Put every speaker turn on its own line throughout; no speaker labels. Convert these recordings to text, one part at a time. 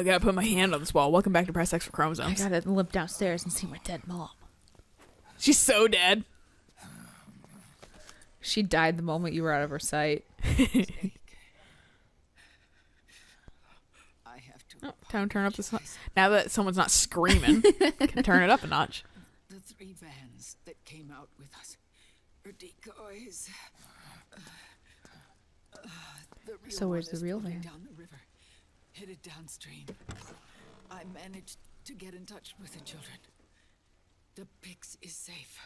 I gotta put my hand on this wall. Welcome back to Press X for Chromosomes.
I gotta limp downstairs and see my dead mom.
She's so dead.
She died the moment you were out of her sight.
I have to.
Oh, time to turn up the sun. Now that someone's not screaming, can turn it up a notch.
The three vans that came out with us are decoys. Uh, the real
So where's the real
floating
van?
Down the river, headed downstream. I managed to get in touch with the children. The Pix is safe.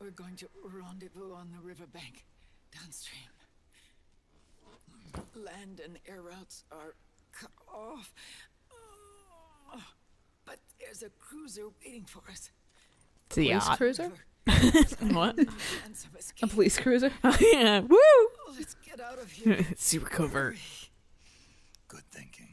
We're going to rendezvous on the riverbank, downstream. Land and air routes are cut off. Oh, but there's a cruiser waiting for us.
It's a
Police
yacht.
cruiser?
What?
A police cruiser?
yeah. Woo!
Let's get out of here.
Super covert.
Good thinking.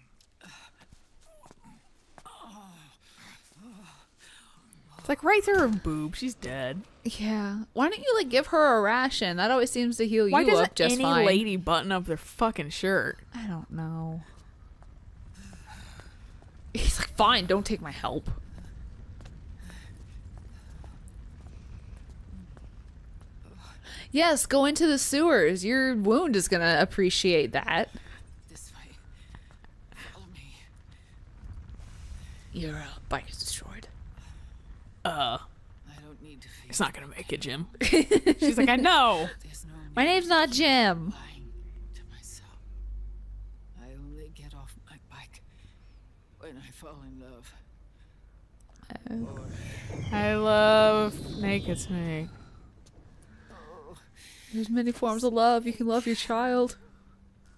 It's like right through her boob. She's dead.
Yeah. Why don't you like give her a ration? That always seems to heal
Why
you
doesn't
up just
any
fine.
lady button up their fucking shirt?
I don't know. He's like, fine, don't take my help. Yes, go into the sewers. Your wound is gonna appreciate that.
This way. Follow me.
Your uh, bike is destroyed.
Uh,
I don't need to feel
it's not gonna make it, Jim. She's like, I know.
There's no
My
need
name's not Jim.
lying to myself. I only get off my bike when I fall in love.
I love naked snake.
There's many forms of love. You can love your child.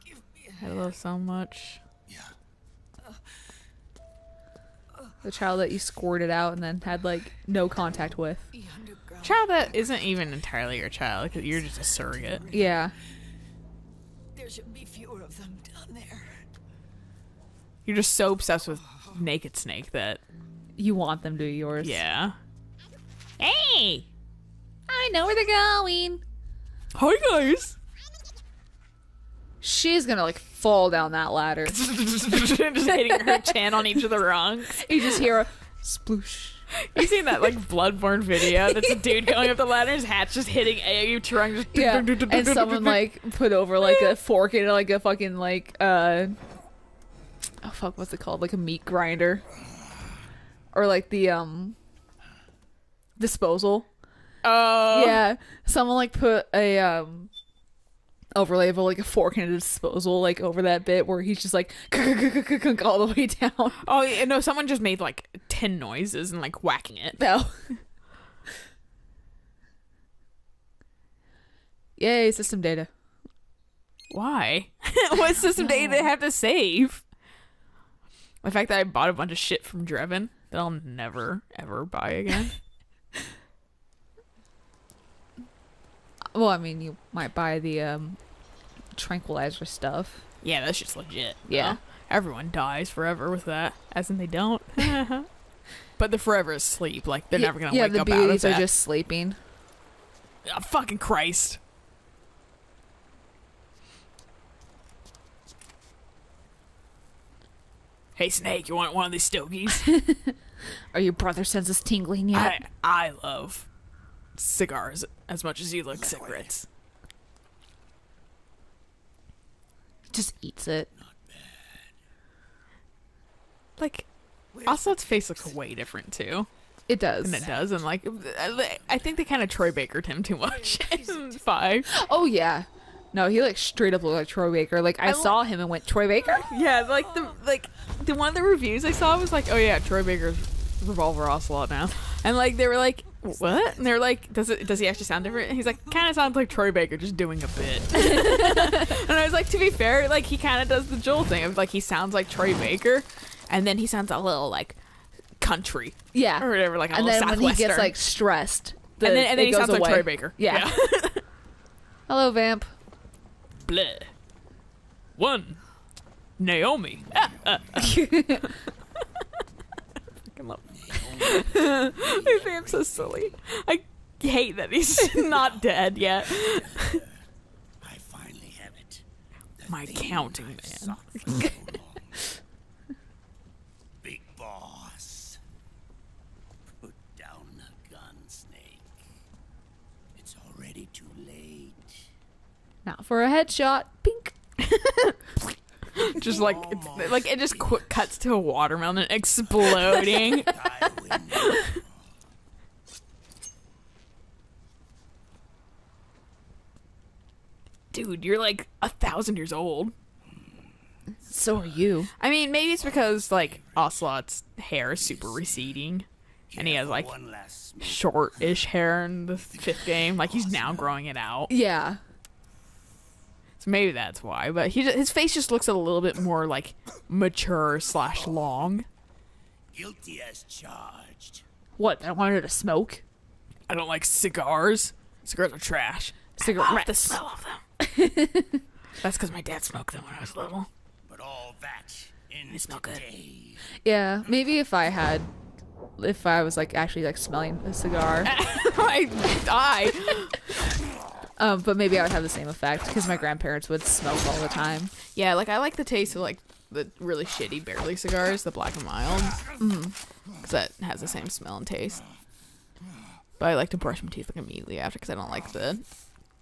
Give me
I love so much.
The child that you squirted out and then had like no contact with.
the.
Child that isn't even entirely your child, because you're just a surrogate.
Yeah.
There should be fewer of them down there.
You're just so obsessed with naked snake that
You want them to be yours.
yeah. Hey,
I know where they're going.
hi guys.
She's gonna like fall down that ladder.
just hitting her chin on each of the rungs.
you just hear a sploosh.
You seen that like bloodborne video? That's a dude going up the ladder, his hat's just hitting a trunk. Just
Yeah, and someone like put over like a fork in like a fucking like uh oh fuck, what's it called? Like a meat grinder, or like the um disposal.
Oh
Yeah, someone like put a um overlay of like a fork in a disposal like over that bit where he's just like all the way down.
Oh yeah, no! Someone just made like ten noises and like whacking it.
No. Yay, system data.
Why? what system data they have to save? The fact that I bought a bunch of shit from Drebin that I'll never ever buy again.
Well, I mean, you might buy the um tranquilizer stuff.
yeah, that's just legit.
Yeah.
though. Everyone dies forever with that, as in they don't. but the forever is sleep. Like they're
Yeah-
never gonna
yeah,
wake
the
up out of that.
Yeah, beauties are just sleeping.
Oh, fucking Christ. Hey Snake, you want one of these stogies?
Are your brother senses tingling yet?
I I love cigars as much as you like cigarettes.
Just eats it.
Like Ocelot's face looks way different too
It does.
And it does, and like I think they kind of Troy Bakered him too much. in Five.
Oh yeah. No, he like straight up looked like Troy Baker. Like I,
I
saw him and went Troy Baker.
Yeah, like the like the one of the reviews I saw was like, oh yeah, Troy Baker's Revolver Ocelot now, and like they were like, what? And they're like, does it does he actually sound different? And he's like, kind of sounds like Troy Baker just doing a bit. and I was like, to be fair, like he kind of does the Joel thing of like he sounds like Troy Baker, and then he sounds a little like country
Yeah.
or whatever, like a
and
little
then when he gets like stressed, the,
and then and then he
goes
sounds like
away.
Troy Baker.
Yeah. Hello, Vamp.
Bleh. One. Naomi. Ah, ah, ah. I think I'm so silly. I hate that he's not dead yet.
My counting man. Big
boss. Put down
the gun, Snake. It's already too late.
Now for a headshot. Pink.
just like it's, like it just qu- cuts to a watermelon exploding. Dude, you're like a thousand years old.
So are you.
I mean, maybe it's because like Ocelot's hair is super receding, and he has like
One
short-ish hair in the fifth game. Like he's now growing it out,
Yeah.
So maybe that's why. But he his face just looks a little bit more like mature slash long.
Guilty as charged.
What? I wanted to smoke.
I don't like cigars. Cigars are trash. I love
Cigarettes.
the smell of them. That's because my dad smoked them when I was little.
But all that in
smell good.
today.
Yeah, maybe if I had, if I was like actually like smelling a cigar,
I die.
um, but maybe I would have the same effect because my grandparents would smoke all the time.
Yeah, like I like the taste of like the really shitty barley cigars, the black and mild, because that has the same smell and taste. But I like to brush my teeth like immediately after because I don't like the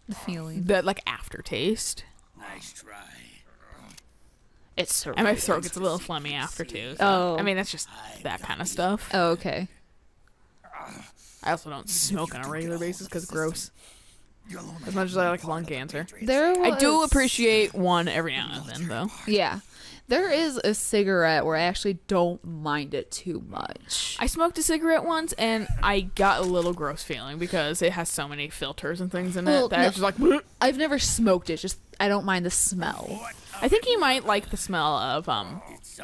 The feeling.
the like aftertaste,
Nice try.
It's so.
and my throat gets a little phlegmy after too. So,
Oh.
I mean that's just that kind of stuff.
Oh, okay.
I also don't smoke on a regular basis because gross. As much as I like lung cancer,
There. Was,
I do appreciate one every now and then though.
Yeah, there is a cigarette where I actually don't mind it too much.
I smoked a cigarette once and I got a little gross feeling because it has so many filters and things in
Well,
it that I was just like. "Bleh."
I've never smoked it. Just I don't mind the smell.
I think you might like the smell of um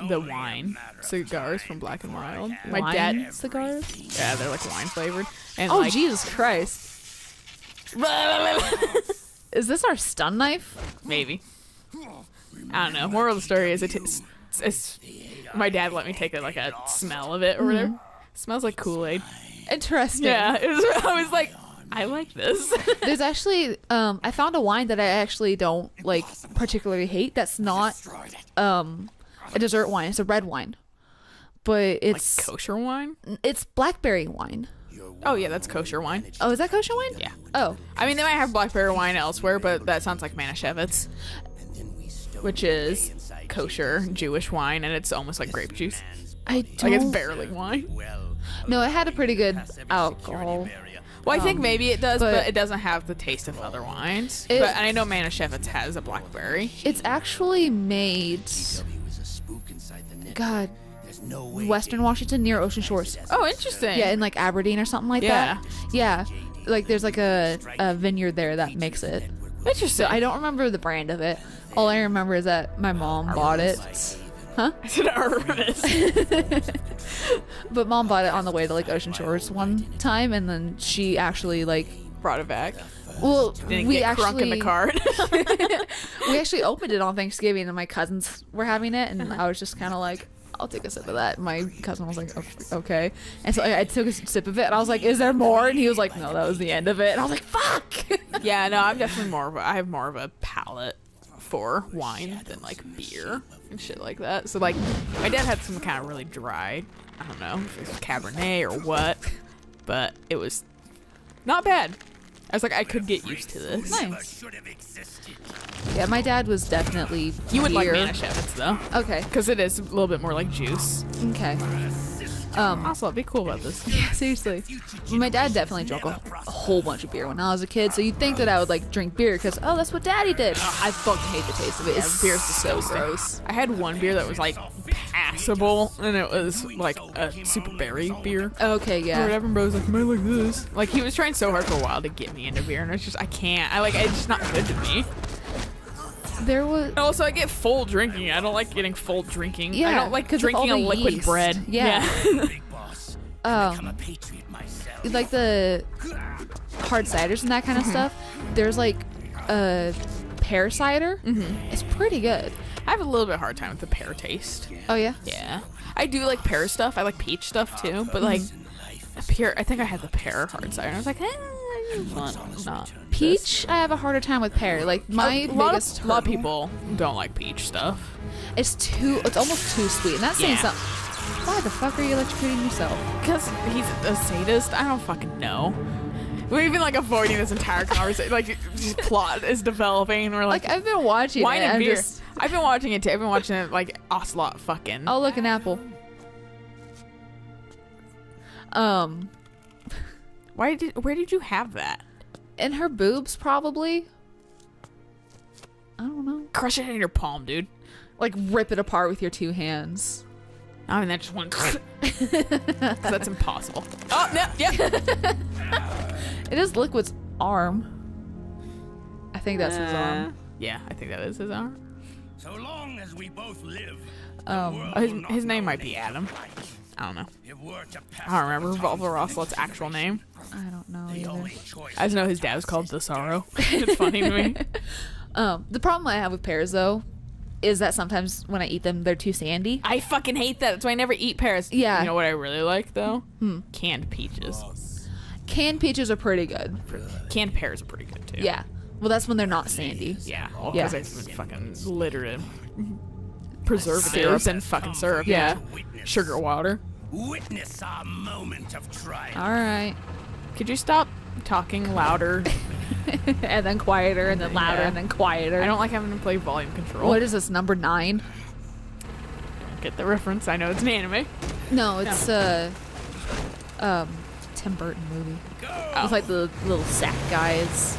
the wine cigars from Black and
before I
Mild.
have
My
Wine
dad,
cigars.
yeah, they're like wine flavored. And
Oh
like,
Jesus Christ! Is this our stun knife?
maybe. I don't know. Moral of the story is it it's, it's my dad let me take a, like a smell of it or whatever. Smells like Kool Aid.
Interesting.
Yeah, it was, I was like, I like this.
There's actually um I found a wine that I actually don't like particularly hate. That's not um a dessert wine. It's a red wine. But it's
kosher wine?
it's blackberry wine.
Oh yeah, that's kosher wine.
Oh, is that kosher wine?
Yeah.
Oh,
I mean, they might have blackberry wine elsewhere, but that sounds like Manischewitz, which is kosher Jewish wine, and it's almost like grape juice.
I don't...
Like it's
don't.
barely wine.
No, it had a pretty good alcohol.
Well, I think um, maybe it does, but,
but-
it doesn't have the taste of other wines.
It-
but I know Manischewitz has a blackberry.
It's actually made.
He was a spook inside the net.
God,
There's no way.
Western Washington near Ocean Shores.
Oh, interesting.
Yeah, in like Aberdeen or something like
Yeah.
that. Yeah, like there's like a, a vineyard there that makes it.
interesting.
So I don't remember the brand of it. All I remember is that my mom bought it. Huh?
I said Artemis.
But mom bought it on the way to like Ocean Shores one time, and then she actually like,
Brought it back.
well,
Didn't
we
get
actually
crunk in the cart.
we actually opened it on Thanksgiving, and my cousins were having it, and I was just kind of like. I'll take a sip of that. My cousin was like, "O- okay. And so I, I took a sip of it, and I was like, is there more? And he was like, no, that was the end of it. And I was like, fuck.
yeah, no, I'm definitely more of a, I have more of a palate for wine than like beer and shit like that. So like, my dad had some kind of really dry, I don't know Cabernet or what, but it was not bad. I was like, I could get used to this.
nice.
Should have existed.
Yeah, my dad was definitely
You would like
beer.
Manischewitz though,
Okay.
because it is a little bit more like juice.
Okay. Um,
Also, be cool about this.
seriously. My dad definitely drank a, a whole bunch of beer when I was a kid, so you'd think that I would like drink beer because oh, that's what Daddy did. I fucking hate the taste of it. It's
beer's
so gross.
I had one beer that was like passable, and it was like a super berry beer.
Okay,
Or
yeah.
whatever, bro was like, "Am I like this?" Like he was trying so hard for a while to get me into beer, and it's just I can't. I like it's just not good to me.
There was
And also, I get full drinking. I don't like getting full drinking.
Yeah, I
don't like drinking a liquid
yeast.
bread.
Yeah.
Big boss. I'm a
um
patriot myself.
like the hard ciders and that kind of stuff. There's like a pear cider. Mm-hmm. It's pretty good.
I have a little bit hard time with the pear taste.
Oh yeah.
Yeah, I do like pear stuff. I like peach stuff too, but like a pear. I think I had the pear hard cider. I was like, eh, well, not.
Peach, I have a harder time with pear. Like my
a lot
biggest
of, lot of people don't like peach stuff.
It's too. It's almost too sweet, and that's saying
Yeah.
something. Why the fuck are you electrocuting yourself?
Because he's a sadist. I don't fucking know. We've been like avoiding this entire conversation. Like, just plot is developing. We're like,
Like I've been watching
wine
it.
and
I'm
beer.
just
I've been watching it too. I've been watching it like Ocelot fucking.
oh look an apple. Um,
Why did? Where did you have that?
in her boobs probably. I don't know.
Crush it in your palm, dude.
Like rip it apart with your two hands.
I mean, that just went. 'Cause that's impossible. Oh no! Yeah.
It is Liquid's arm. I think that's his
Uh,
arm.
Yeah, I think that is his arm.
So long as we both live,
Um,
his, his name might be Adam.
right.
I don't know.
If we're to pass
I don't remember
the
Revolver
baton
actual name.
I don't know either.
I just know his dad was called the Sorrow. it's funny to me.
Um, the problem I have with pears though is that sometimes when I eat them, they're too sandy.
I fucking hate that. That's why I never eat pears.
Yeah.
You know what I really like though?
Hmm.
Canned peaches.
Canned peaches are pretty good.
Canned pears are pretty good too.
Yeah. Well, that's when they're not sandy.
Yeah. Well,
Yeah.
because it's been fucking littered in preservatives and fucking syrup.
Yeah.
Witness.
Sugar water.
Witness our moment of triumph.
All right.
Could you stop talking louder?
and then quieter, and then louder,
Yeah.
and then quieter.
I don't like having to play volume control.
What is this number nine?
Get the reference. I know it's an anime.
No, it's uh, um, Tim Burton movie. It's like the little sack guys.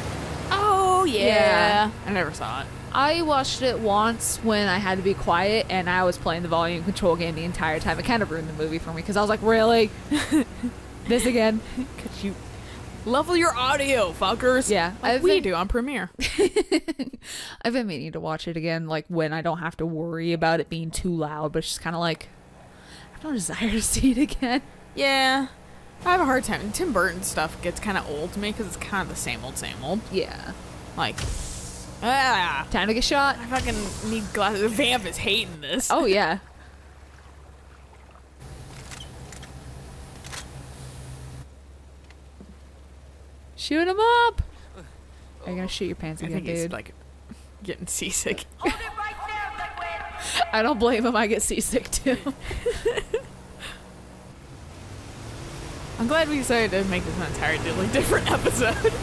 Oh
Yeah.
I never saw it.
I watched it once when I had to be quiet, and I was playing the volume control game the entire time. It kind of ruined the movie for me because I was like, really, this again?
Could you level your audio, fuckers?
Yeah,
like we
been-
do on Premiere.
I've been meaning to watch it again, like when I don't have to worry about it being too loud, but it's just kind of like I have no desire to see it again.
yeah, I have a hard time. Tim Burton stuff gets kind of old to me because it's kind of the same old, same old.
Yeah,
Like, ah,
time to get shot.
I fucking need glasses. The vamp is hating this.
Oh yeah. Shoot him up! Are you gonna shoot your pants
I
again,
think he's
dude?
like getting seasick.
I don't blame him. I get seasick too.
I'm glad we decided to make this an entirely different episode.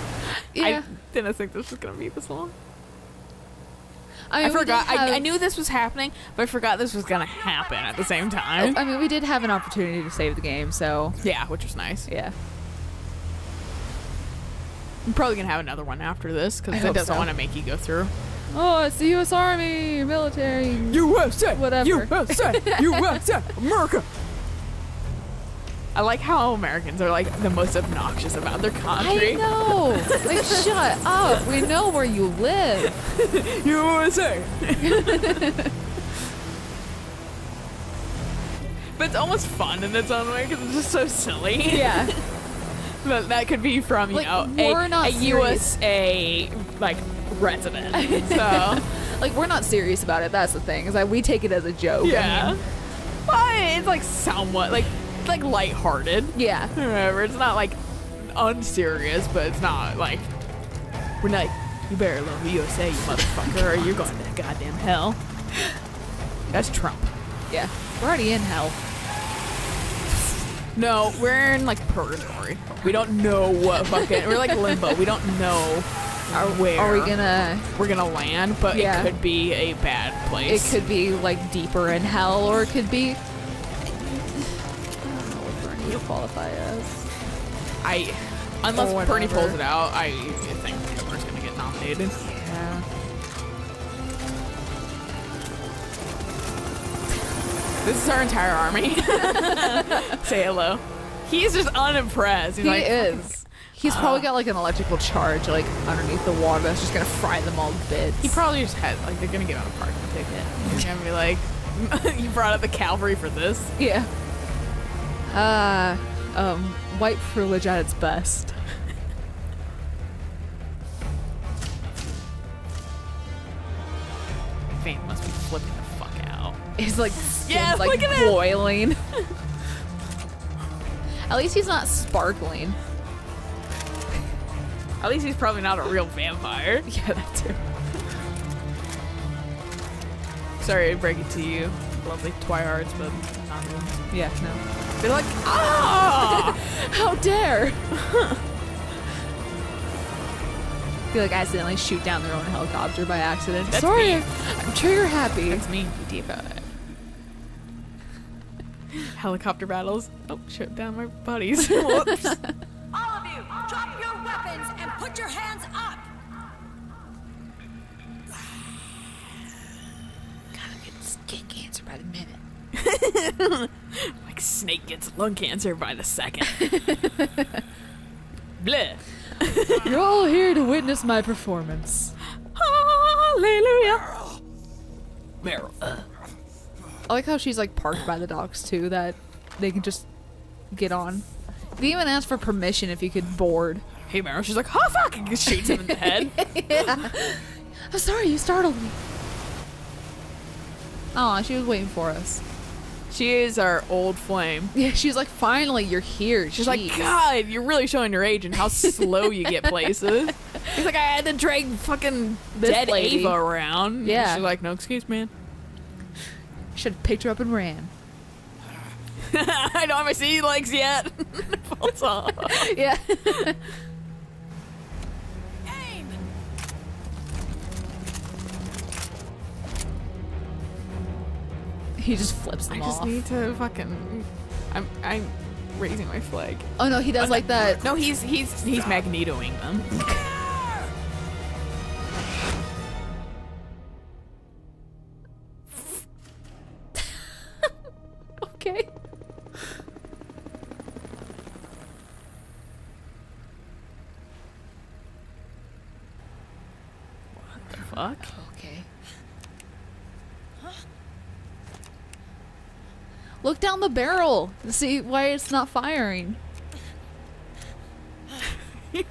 yeah,
I didn't think this was gonna be this long.
I,
I forgot.
did
I, I knew this was happening, but I forgot this was gonna happen at the same time.
I mean, we did have an opportunity to save the game, so
yeah, which was nice.
yeah.
I'm probably gonna have another one after this because it doesn't
so.
want to make you go through.
Oh, it's the U.S. Army, military.
USA,
Whatever.
USA, USA, America. I like how Americans are like the most obnoxious about their country.
I know. like, shut up. We know where you live.
USA. but it's almost fun in its own way because it's just so silly.
Yeah.
But that could be from you
Like,
know
we're
a,
not
a
serious.
USA like resident. So
Like we're not serious about it. That's the thing. Is that we take it as a joke. I
yeah,
mean,
but it's like somewhat like it's like lighthearted.
yeah.
Whatever. It's not like unserious, but it's not like we're not. You better love the USA, you motherfucker, or you're going to goddamn hell. That's Trump.
Yeah. We're already in hell.
No, we're in like purgatory. We don't know what fucking. We're like limbo. We don't know
Are,
where
are we gonna?
we're gonna land, but
Yeah.
it could be a bad place.
It could be like deeper in hell, or it could be. Qualify as.
I, unless
Or
Bernie pulls it out, I think Hitler's gonna get nominated.
Yeah.
This is our entire army. Say hello. He's just unimpressed. He's
He
like,
is. He's probably uh. got like an electrical charge like underneath the water that's just gonna fry them all to bits.
He probably just had like they're gonna get out a parking ticket. He's gonna be like, you brought up the cavalry for this.
Yeah. Uh, um, white privilege at its best.
Fame must be flipping the fuck out.
His like
Yeah,
like
look at
boiling. at least he's not sparkling.
At least he's probably not a real vampire.
Yeah, that too.
Sorry to break it to you, lovely twihards, but not really.
Yeah, no.
They're like, ah!
How dare! I feel like I accidentally shoot down their own helicopter by accident.
That's
Sorry,
me.
I'm trigger happy.
That's me, GTA 5. Helicopter battles. Oh, shut down my buddies. Whoops.
All of you, drop your weapons and put your hands up!
Get cancer by the minute.
like Snake gets lung cancer by the second. Bleh.
You're all here to witness my performance.
Hallelujah.
Meryl.
I like how she's like parked by the docks too, that they can just get on. They even asked for permission if you could board.
Hey, Meryl. She's like, oh, fuck. And just shoots him in the head.
I'm sorry, you startled me. Oh, she was waiting for us.
She is our old flame.
Yeah, she's like, finally, you're here.
She's like, God, you're really showing your age and how slow you get places. He's like, I had to drag fucking
This
dead
lady.
Ava around.
Yeah.
She's like, no excuse, man.
should have picked her up and ran.
I don't have my sea legs yet. Falls off.
Yeah. He just flips them I
just
off.
need to fucking. I'm I'm raising my flag.
oh no, he does like that.
No, he's he's he's magnetoing them.
the barrel to see why it's not firing.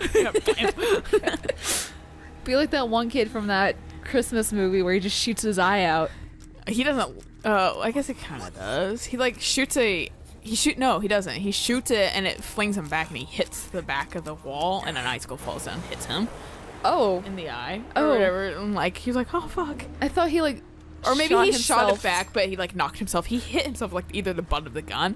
Be like that one kid from that Christmas movie where he just shoots his eye out.
He doesn't. Uh, I guess he kind of does. He like shoots a. He shoot. No, he doesn't. He shoots it and it flings him back and he hits the back of the wall and an icicle falls down, hits him
Oh,
in the eye
Oh.
whatever. And like he's like, oh fuck.
I thought he like,
Or maybe
shot
he shot it
himself.
back, but he like knocked himself. He hit himself like either the butt of the gun.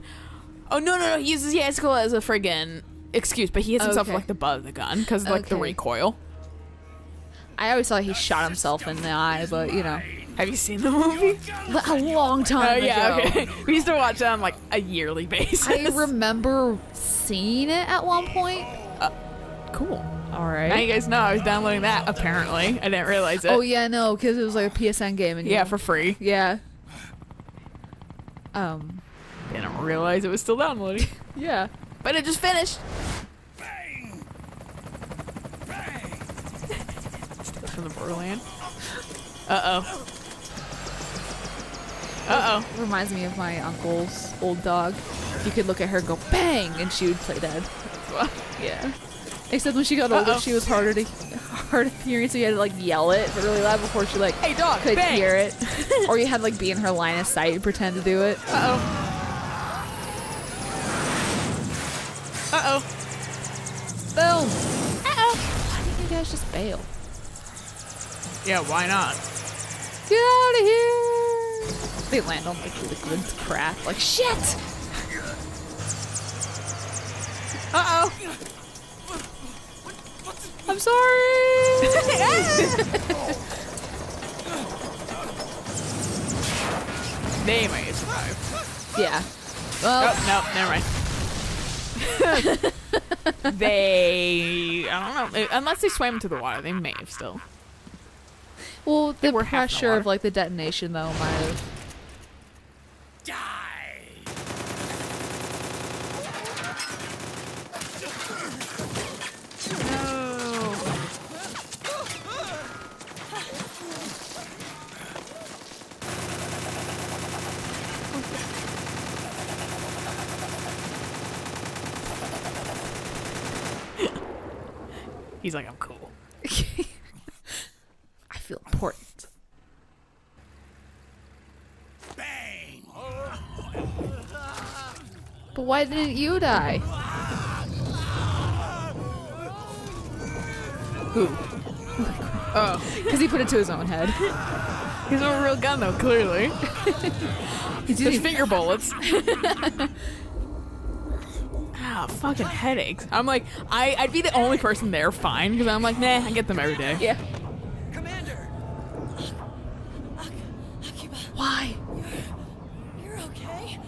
Oh no no no! He uses the icicle as a friggin' excuse, but he hits himself
Okay.
like the butt of the gun because like the recoil.
I always thought he shot himself in the eye, but you know,
Have you seen the movie?
a long
Oh
time
yeah,
ago.
okay. We used to watch that on like a yearly basis.
I remember seeing it at one point.
Uh, cool.
All
Now
right.
you guys know I was downloading that. Apparently, I didn't realize it.
Oh yeah, no, because it was like a PSN game. And
yeah,
you-
for free.
yeah. Um.
Didn't realize it was still downloading,
Yeah.
but it just finished.
Bang! Bang!
From the Borderland. Uh oh. Uh oh.
Reminds me of my uncle's old dog. You could look at her, go bang, and she would play dead. Yeah. Except when she got older,
Uh-oh.
she was harder to hard of hearing, so you had to like yell it really loud before she like
Hey dog,
could
bang.
hear it, or you had to like be in her line of sight and pretend to do it.
Uh oh. Uh oh.
Boom. Uh-oh. Why didn't you guys just bail?
Yeah, why not?
Get out of here! They land on like liquid crap. Like shit.
Uh oh.
I'm sorry.
They might survive.
yeah. Well,
Oh, no, never mind. they, I don't know. Unless they swam into the water, they may have still.
well, the
were half in the
of like the detonation though might have.
Die!
No. He's like, I'm cool.
I feel important.
Bang!
But why didn't you die?
Who? Oh,
Because he put it to his own head.
he's a real gun though. Clearly,
He's
there's
using
finger bullets. Fucking headaches. I'm like, I, I'd be the only person there fine because I'm like, nah, I get them every day.
Yeah.
Commander! Akiba,
Why?
you're okay?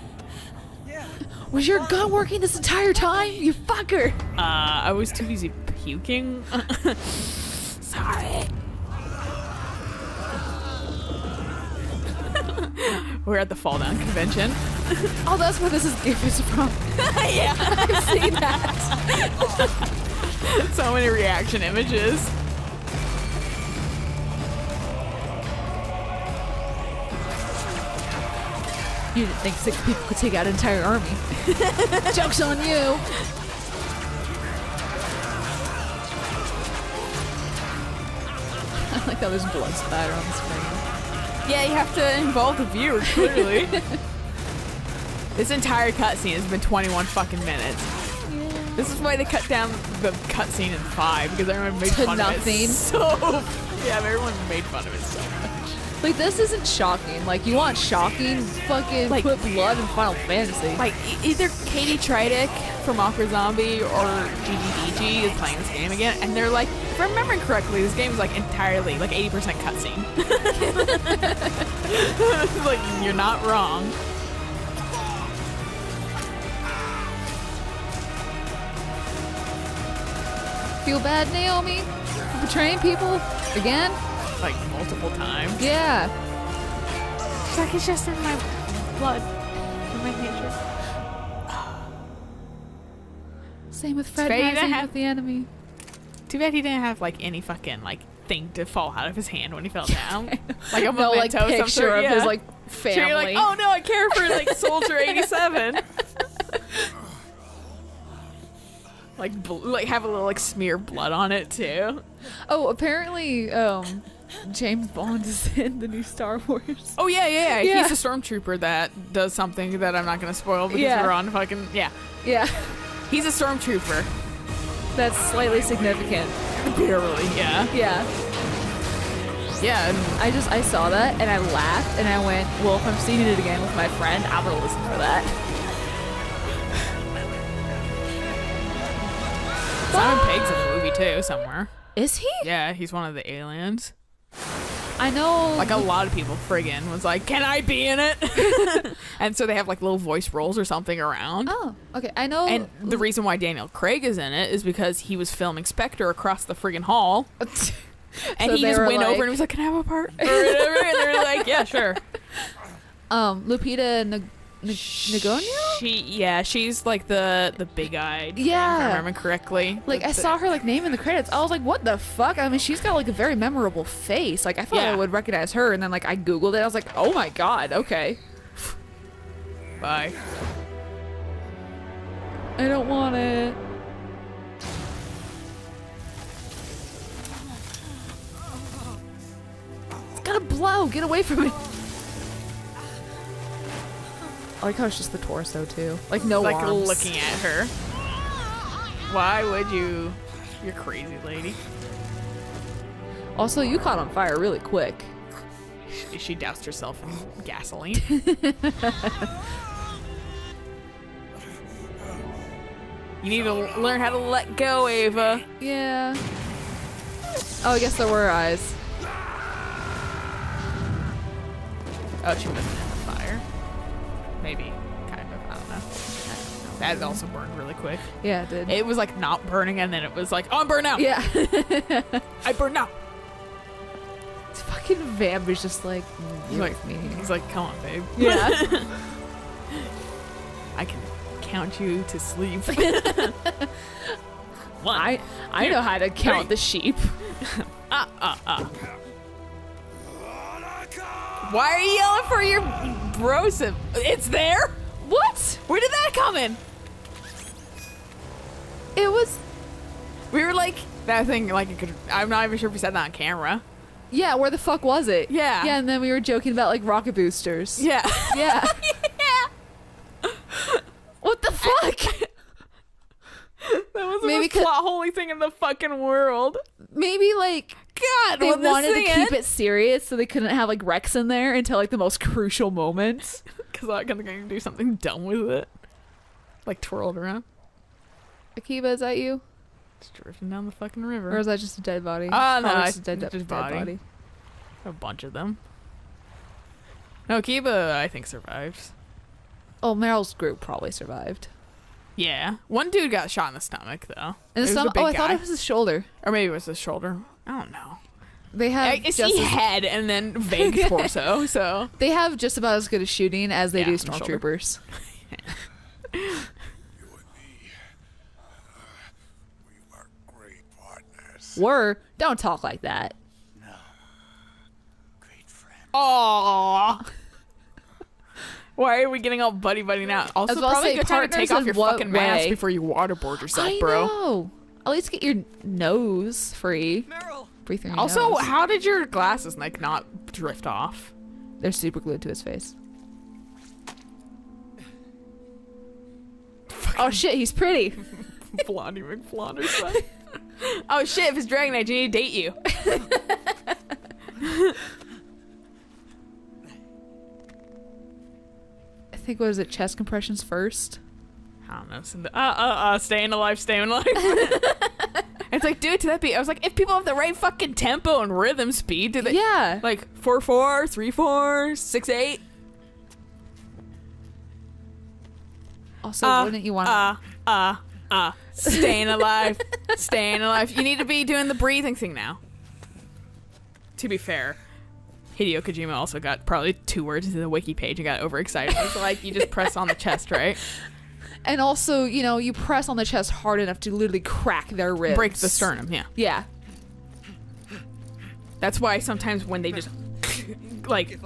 Yeah.
Was your gun working this entire time? You fucker.
Uh, I was too busy puking. Sorry. We're at the fall down convention.
Oh, that's where this is gift is from.
yeah.
I've seen that.
So many reaction images.
You didn't think six people could take out an entire army. Joke's on you. I like how there's blood splatter on the screen.
Yeah, you have to involve the viewer, clearly. This entire cutscene has been 21 fucking minutes. This is why they cut down the cutscene in five because everyone made
To
fun of
nothing.
it so. Yeah, everyone made fun of it so much.
Like this isn't shocking. Like you want shocking? Fucking
Like-
put blood in Final Fantasy.
Like e- either Katie Tridick from Aqua Zombie or GGDG is playing this game again, and they're like, if I'm remembering correctly, this game is like entirely like 80% cutscene. like you're not wrong.
Feel bad, Naomi? For betraying people again?
Like multiple times.
Yeah.
It's like it's just in my blood, in my nature.
Same with Fred
Faye didn't
Rising
have-
with the enemy.
Too bad he didn't have like any fucking like thing to fall out of his hand when he fell down. like a
No, like
memento of some
picture
sort,
of
yeah.
his like
So
family.
you're like, oh no, I care for like Soldier 87. like, bl- like have a little like smear of blood on it too.
Oh, apparently, um, James Bond is in the new Star Wars.
Oh yeah, yeah, yeah.
Yeah.
He's a stormtrooper that does something that I'm not gonna spoil because
Yeah.
we're on fucking yeah.
Yeah,
He's a stormtrooper.
that's slightly significant.
Barely, yeah,
Yeah,
yeah. And
I just I saw that and I laughed and I went, well, if I'm seeing it again with my friend, I'm gonna listen for that.
Simon Pegg's in the movie too somewhere.
Is he?
Yeah, he's one of the aliens.
I know.
Like a lot of people friggin' was like, "Can I be in it?" and so they have like little voice roles or something around.
Oh, okay. I know.
And the reason why Daniel Craig is in it is because he was filming Spectre across the friggin' hall, and
So
he just went over and was like, "Can I have a part?" or whatever. and they were like, "Yeah, sure."
um, Lupita N- N- Nyong'o?
She, yeah, she's like the the big eyed.
Yeah.
if I remember correctly.
Like I
The-
saw her like name in the credits. I was like, "What the fuck?" I mean, she's got like a very memorable face. Like I thought I would recognize her, and then like I googled it. I was like, "Oh my god, okay."
Bye.
I don't want it. It's gotta blow. Get away from it. I like how it's just the torso too. Like no
like
arms.
looking at her. Why would you? You're crazy, lady.
Also, you caught on fire really quick.
She, she doused herself in gasoline. you need to learn how to let go, Ava.
Yeah. Oh, I guess there were eyes.
Oh, she wasn't in the fire. Maybe, kind of. I don't know. That also burned really quick.
Yeah, it did.
It was like not burning, and then it was like, oh, I'm burned now.
yeah.
I burned out.
It's fucking Vamp is just like,
He's
you
like,
me.
he's like, come on, babe.
Yeah.
I can count you to sleep.
I I know how to count
Three.
the sheep. Ah ah ah.
Why are you yelling for your brosip? It's there.
What?
Where did that come in?
It was
We were like that thing. Like it could. I'm not even sure if we said that on camera.
yeah. Where the fuck was it?
Yeah.
Yeah, and then we were joking about like rocket boosters.
Yeah.
Yeah. yeah. what the fuck?
that was the
Maybe
most plot holy thing in the fucking world.
Maybe like
God,
they wanted to keep it serious, so they couldn't have like Rex in there until like the most crucial moments.
because I'm gonna do something dumb with it, like twirl it around.
Akiba, is that you?
Just drifting down the fucking river.
Or is that just a dead body?
Ah, no,
Probably
I-
just a dead,
just
dead
body.
body.
a bunch of them. No, Kiba, I think survived.
Oh, Meryl's group probably survived.
Yeah, one dude got shot in the stomach though. Was
the stomach. Oh, I thought it was his shoulder.
or maybe it was his shoulder. I don't know.
They have
I, I
just
see
as-
head and then vague torso. So
they have just about as good as shooting as they
Yeah,
do stormtroopers.
You and me, we were great partners.
Were don't talk like that.
No. Great friends.
Aww. Why are we getting all buddy buddy now? Also, probably
say,
a good time to take off your fucking mask before you waterboard yourself,
I
bro.
know. At least get your nose free.
Meryl!
Breathe through your
Also,
nose.
how did your glasses like not drift off?
they're super glued to his face. Oh shit, he's pretty.
Blondie McFlaunderson. oh shit! If it's Dragon Age, I need to date you.
I think what is it? Chest compressions first.
I don't know. Some, uh, uh, uh, staying alive, staying alive. Like, do it to that beat. I was like, if people have the right fucking tempo and rhythm speed, do they?
yeah.
Like four four, three four, six eight.
Also,
Uh,
wouldn't you want?
Uh, uh, uh. Staying alive, staying alive. You need to be doing the breathing thing now. To be fair, Hideo Kojima also got probably two words into the wiki page and got overexcited. It's like you just press on the chest, right?
and also, you know, you press on the chest hard enough to literally crack their ribs.
Break the sternum. Yeah.
Yeah.
That's why sometimes when they just like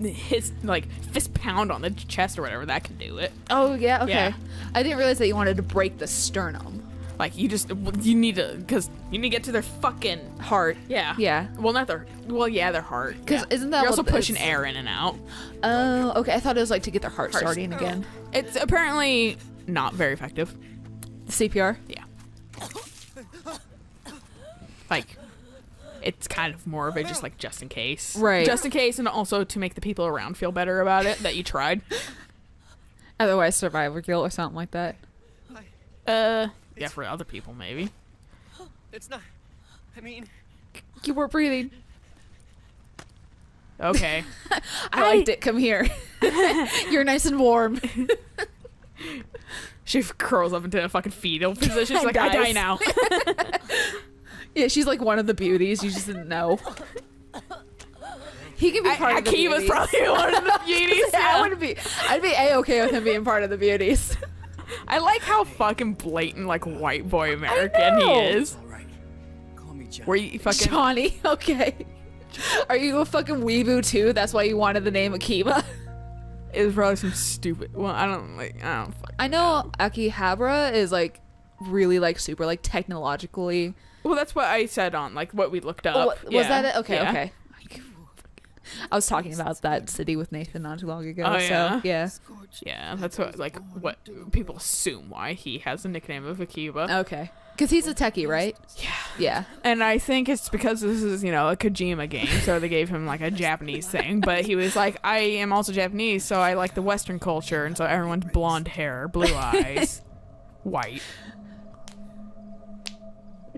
his like fist pound on the chest or whatever, that can do it.
Oh yeah. Okay.
Yeah.
I didn't realize that you wanted to break the sternum.
Like you just you need to because you need to get to their fucking
Heart.
yeah
Yeah.
Well, not their well yeah their heart.
'Cause
yeah.
isn't that
you're
what
also pushing air in and out?
Oh, okay. I thought it was like to get their heart
Heart-
starting again.
It's apparently not very effective.
The CPR.
Yeah. Like it's kind of more of a just like just in case.
Right.
Just in case and also to make the people around feel better about it that you tried.
Otherwise, survivor guilt or something like that.
Uh yeah, for other people maybe.
It's not. I mean,
You weren't breathing.
Okay.
I liked it. Come here. You're nice and warm.
She curls up into a fucking fetal position. She's
And
like, I die now.
Yeah, she's like one of the beauties. You just didn't know. He can be part of the
Akiba's
beauties.
probably one of the beauties.
I
yeah.
wouldn't be. I'd be a okay with him being part of the beauties.
I like how fucking blatant, like, white boy American he is.
all right. Call me John.
Where you fucking.
Johnny, okay. Are you a fucking weeboo too? That's why you wanted the name Akiba.
It was probably some stupid. Well, I don't like. I don't.
I know Akihabara is like really like super like technologically.
Well, that's what I said on like what we looked oh, up.
Oh, was
Yeah.
that it? Okay,
Yeah.
okay. I was talking about that city with Nathan not too long ago.
Oh,
so
yeah?
yeah.
Yeah, that's what like what people assume why he has the nickname of Akiba.
Okay. Because he's a techie, right?
Yeah.
Yeah.
And I think it's because this is, you know, a Kojima game, so they gave him like a Japanese thing. But he was like, I am also Japanese, so I like the Western culture, and so everyone's blonde hair, blue eyes, white.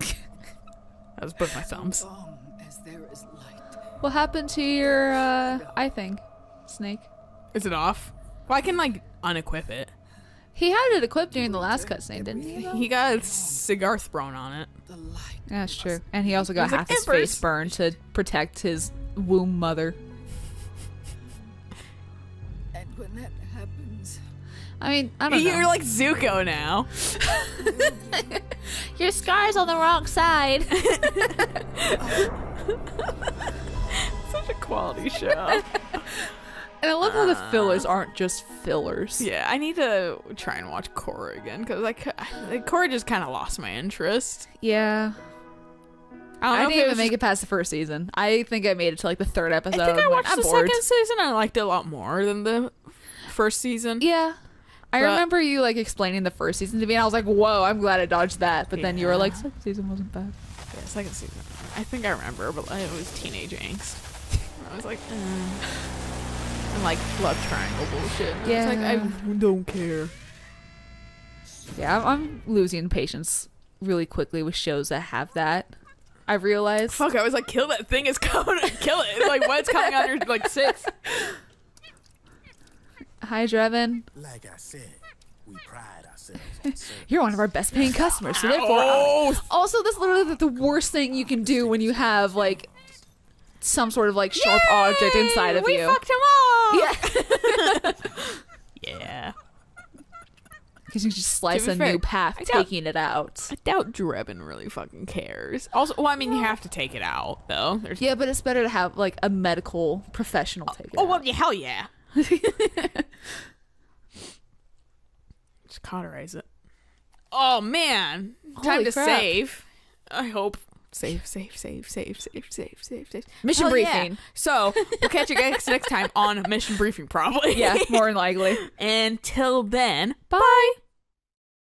I was both my thumbs.
Long as there is light.
What happened to your uh eye thing, Snake?
Is it off? Well, I can like unequip it.
He had it equipped during the last cutscene, didn't he?
He got a cigar thrown on it.
The light.
Yeah, that's true. And he also got
He's like,
half his
"Embers."
face burned to protect his womb mother.
And when that happens,
I mean, I don't
You're
know.
like Zuko now.
your scar's on the wrong side.
Such a quality show.
And I love how the fillers aren't just fillers.
yeah, I need to try and watch Korra again because like, like Korra just kind of lost my interest.
Yeah.
I don't
I
know
didn't even make it past the first season. I think I made it to like the third episode.
I think I watched
I'm
the
bored.
second season I liked it a lot more than the first season.
Yeah. I
But-
remember you like explaining the first season to me, and I was like, "Whoa, I'm glad I dodged that." But then you were like, "Second season wasn't bad."
Yeah, second season. I think I remember, but like, it was teenage angst. I was like, eh. And like love triangle bullshit. And It's like I
Yeah.
don't care.
Yeah, I'm, I'm losing patience really quickly with shows that have that. I realize.
Fuck, I was like, kill that thing. It's coming. kill it. Like, what's coming on your, like, six?
Hi, Drebin.
Like I said, we pride ourselves on.
You're one of our best paying customers, so therefore.
Oh,
Also, that's literally the- the worst thing you can do when you have like some sort of like sharp object inside of
we
you.
fucked him up.
yeah,
Yeah.
because you just slice a
fair,
new path,
I doubt-
taking it out.
I doubt Drebin really fucking cares. Also, well, I mean, you have to take it out, though. There's
Yeah, but it's better to have like a medical professional oh, take it
Oh
out.
well, yeah, hell yeah. Just cauterize it. Oh man, time to
crap.
save. I hope. Save, save, save, save, save, save, save, save.
Mission
Hell yeah.
briefing.
So we'll catch you guys next time on mission briefing, probably.
yeah, more than likely.
Until then, bye.